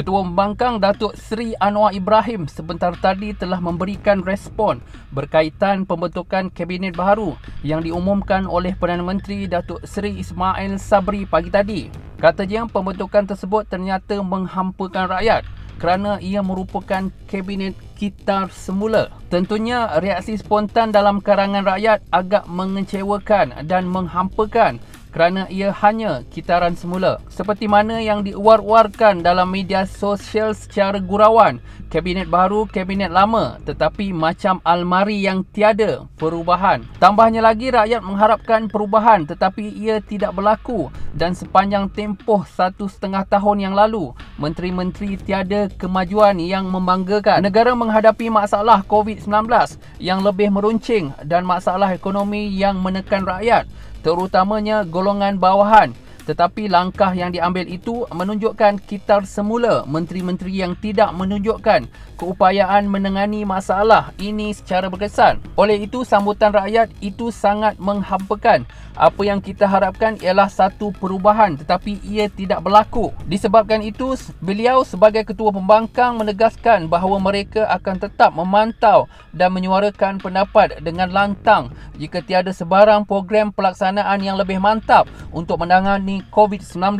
Ketua Pembangkang Datuk Seri Anwar Ibrahim sebentar tadi telah memberikan respon berkaitan pembentukan kabinet baru yang diumumkan oleh Perdana Menteri Datuk Seri Ismail Sabri pagi tadi. Katanya pembentukan tersebut ternyata menghampakan rakyat kerana ia merupakan kabinet kitar semula. Tentunya reaksi spontan dalam karangan rakyat agak mengecewakan dan menghampakan kerana ia hanya kitaran semula. Seperti mana yang diuar-uarkan dalam media sosial secara gurauan, kabinet baru, kabinet lama tetapi macam almari yang tiada perubahan. Tambahnya lagi rakyat mengharapkan perubahan tetapi ia tidak berlaku dan sepanjang tempoh satu setengah tahun yang lalu, menteri-menteri tiada kemajuan yang membanggakan. Negara menghadapi masalah COVID-19 yang lebih meruncing dan masalah ekonomi yang menekan rakyat terutamanya golongan bawahan tetapi langkah yang diambil itu menunjukkan kitar semula menteri-menteri yang tidak menunjukkan keupayaan menangani masalah ini secara berkesan. Oleh itu sambutan rakyat itu sangat menghampakan. Apa yang kita harapkan ialah satu perubahan tetapi ia tidak berlaku. Disebabkan itu beliau sebagai ketua pembangkang menegaskan bahawa mereka akan tetap memantau dan menyuarakan pendapat dengan lantang jika tiada sebarang program pelaksanaan yang lebih mantap untuk menangani COVID-19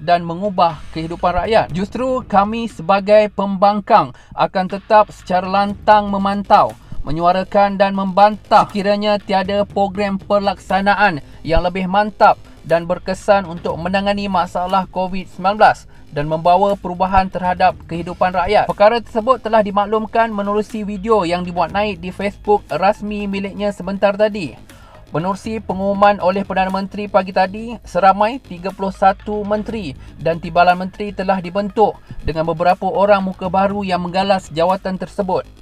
dan mengubah kehidupan rakyat. Justru kami sebagai pembangkang akan tetap secara lantang memantau, menyuarakan dan membantah sekiranya tiada program pelaksanaan yang lebih mantap dan berkesan untuk menangani masalah COVID-19 dan membawa perubahan terhadap kehidupan rakyat. Perkara tersebut telah dimaklumkan menerusi video yang dibuat naik di Facebook rasmi miliknya sebentar tadi. Menerusi pengumuman oleh Perdana Menteri pagi tadi, seramai 31 menteri dan timbalan menteri telah dibentuk dengan beberapa orang muka baru yang menggalas jawatan tersebut.